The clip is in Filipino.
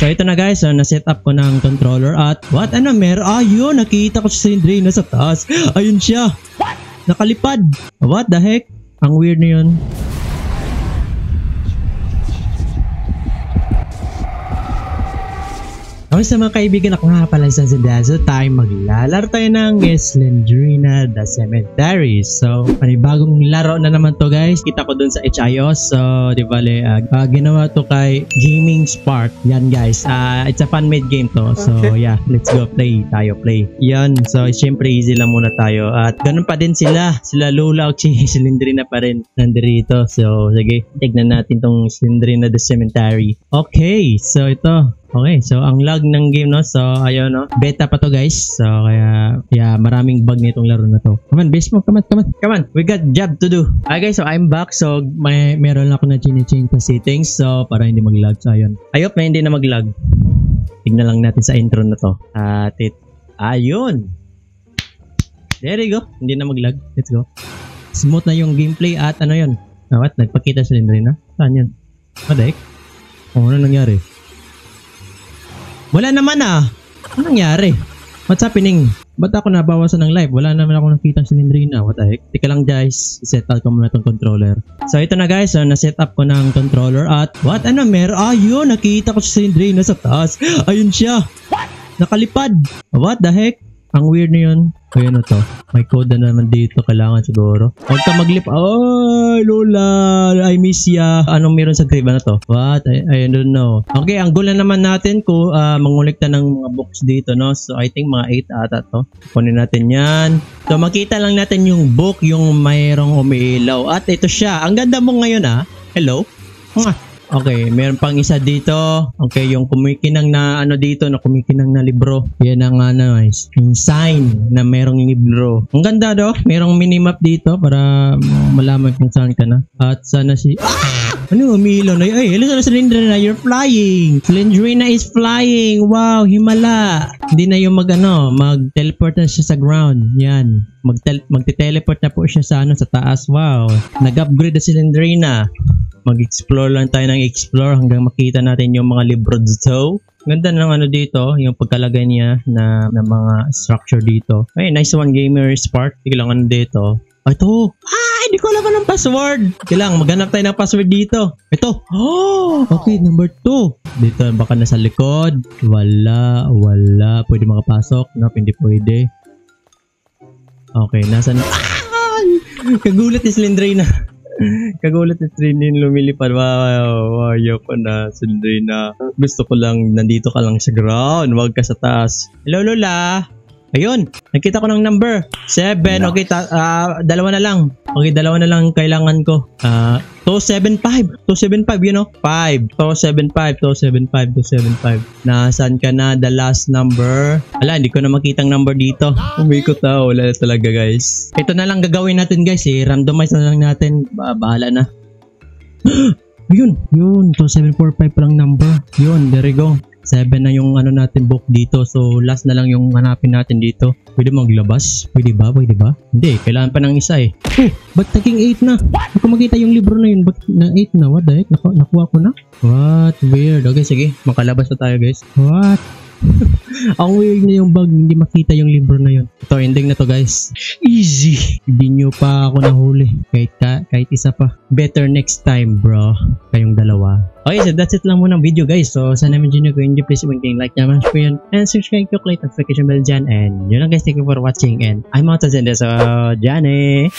So ito na guys, so na-set up ko ng controller at what ano meron? Ayun, nakita ko si Sindri nasa taas. Ayun siya. Nakalipad. What the heck? Ang weird na yun. Okay sa mga kaibigan ako nga pala sa Zendazo, tayo maglalaro tayo ng Slendrina The Cemetery. So, panibagong laro na naman to guys. Kita ko dun sa HIO. So, di bale, uh, uh, ginawa to kay Gaming Spark. Yan guys. Uh, it's a fan-made game to. So, yeah. Let's go play. Tayo play. Yan. So, syempre easy lang muna tayo. At ganun pa din sila. Sila Lula at si Slendrina pa rin nandito. So, sige. Tignan natin tong Slendrina The Cemetery. Okay. So, ito. Okay, so ang lag ng game no, so ayun no, beta pa to guys. So kaya yeah, maraming bug nitong laro na to. Come on, base mo, come on, come on. Come on, we got job to do. Okay guys, so I'm back. So may meron ako na chine-change sa settings so para hindi mag-lag. So ayun. I hope na hindi na mag-lag. Tignan lang natin sa intro na to. At it, ayun. There you go. Hindi na mag-lag. Let's go. Smooth na yung gameplay at ano yun. Ah, what? Nagpakita sila rin na? Saan yun? What the? Oh, ano nangyari? Wala naman ah. Anong nangyari? What's happening? Ba't ako nabawasan ng live? Wala naman ako nakita si Lindrina. What the heck? Tika lang guys. Set up ko muna tong controller. So ito na guys. So na-set up ko ng controller at what? Ano meron? Ayun. Nakita ko si Lindrina sa taas. Ayun siya. Nakalipad. What the heck? Ang weird na yun. Ayun na to. May code na naman dito. Kailangan siguro. Huwag ka maglip. Ay, Lola. I miss ya. Anong meron sa crib na to? What? I, I don't know. Okay, ang goal na naman natin ko uh, mangulikta ng mga books dito, no? So, I think mga 8 ata to. Kunin natin yan. So, makita lang natin yung book, yung mayroong umiilaw. At ito siya. Ang ganda mo ngayon, ah. Hello? Mwah. Okay, meron pang isa dito. Okay, yung kumikinang na ano dito, na kumikinang na libro. Yan ang ano, guys. Sign na merong libro. Ang ganda do. Merong minimap dito para malaman kung saan ka na. At sana si... Ah! Ano, umiilaw na yun? Ay, hello sa Cylindrina, you're flying! Cylindrina is flying! Wow, himala! Hindi na yung mag, ano, mag-teleport na siya sa ground. Yan. Mag-tel- magte-teleport na po siya sa, ano, sa taas. Wow. Nag-upgrade na Cylindrina mag-explore lang tayo ng explore hanggang makita natin yung mga libro dito. Ganda ng ano dito, yung pagkalagay niya na, na mga structure dito. Ay, nice one gamer spark. Sige lang ano dito. Ito. Ah, hindi ko alam anong password. Kailangan maghanap tayo ng password dito. Ito. Oh, okay, number 2. Dito, baka nasa likod. Wala, wala. Pwede makapasok. Nope, hindi pwede. Okay, nasa... Ah! Kagulat ni Slendrina. Kagulat ni Trini lumilipad. Wow, ayoko na. Sundry na. Gusto ko lang, nandito ka lang sa ground. Huwag ka sa taas. Hello, Lola. Ayun, nakita ko ng number. 7. Okay, ta- uh, dalawa na lang. Okay, dalawa na lang kailangan ko. Uh, 275. 275, you know? 5. 275, 275, 275. Nasaan ka na? The last number. Ala, hindi ko na makitang number dito. Umikot na. Wala na talaga, guys. Ito na lang gagawin natin, guys. Eh. Randomize na lang natin. Ba bahala na. Yun, yun. 2745 pa lang number. Yun, there we go. 7 na yung ano natin book dito. So, last na lang yung hanapin natin dito. Pwede maglabas? Pwede ba? Pwede ba? Hindi, kailangan pa ng isa eh. Oh, ba't naging 8 na? Ako makita yung libro na yun. Ba't na 8 na? What the heck? Naku nakuha ko na? What? Weird. Okay, sige. Makalabas na tayo guys. What? Ang weird na yung bug, hindi makita yung libro na yun. Ito, ending na to guys. Easy. Hindi nyo pa ako nahuli. Kahit, ka, kahit isa pa. Better next time, bro. Kayong dalawa. Okay, so that's it lang muna ng video guys. So, sana medyo nyo ko hindi please mag-like naman po yun. And subscribe ko, click notification bell dyan. And yun lang guys, thank you for watching. And I'm out of Zenda. So, Johnny!